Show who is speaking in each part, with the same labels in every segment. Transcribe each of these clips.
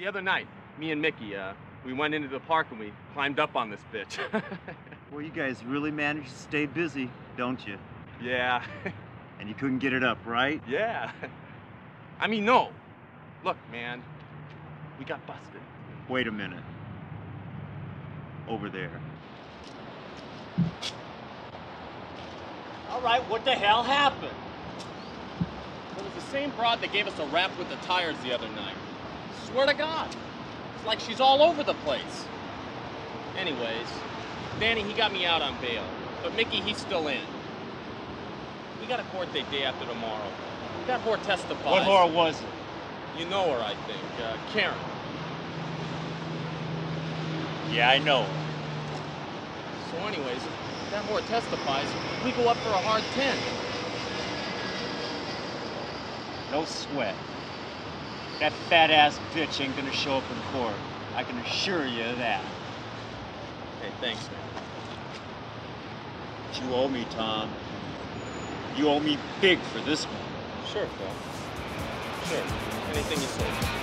Speaker 1: the other night, me and Mickey, uh, we went into the park and we climbed up on this bitch.
Speaker 2: Well, you guys really managed to stay busy, don't you?
Speaker 1: yeah,
Speaker 2: And you couldn't get it up, right?
Speaker 1: yeah. I mean, no. Look, man, we got busted.
Speaker 2: Wait a minute. Over there.
Speaker 3: All right, what the hell happened?
Speaker 1: It was the same broad that gave us a rap with the tires the other night. Swear to God. It's like she's all over the place. Anyways, Danny, he got me out on bail. But Mickey, he's still in. We got a court date day after tomorrow. That whore testifies.
Speaker 3: What whore was it?
Speaker 1: You know her, I think. Uh, Karen.
Speaker 3: Yeah, I know.
Speaker 1: So anyways, if that whore testifies, we go up for a hard 10.
Speaker 3: No sweat. That fat ass bitch ain't gonna show up in court. I can assure you of that.
Speaker 1: Hey, thanks, man.
Speaker 3: But you owe me, Tom. You owe me big for this one.
Speaker 1: Sure, Phil. Sure. Anything you say.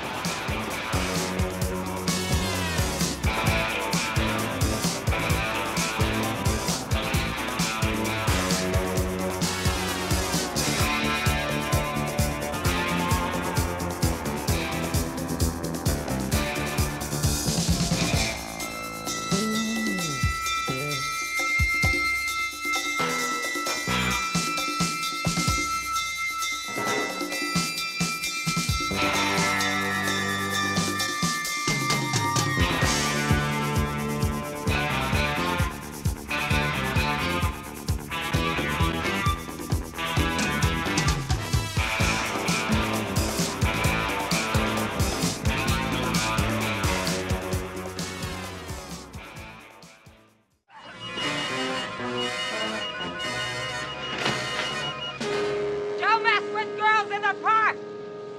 Speaker 4: Park!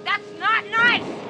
Speaker 4: That's not nice!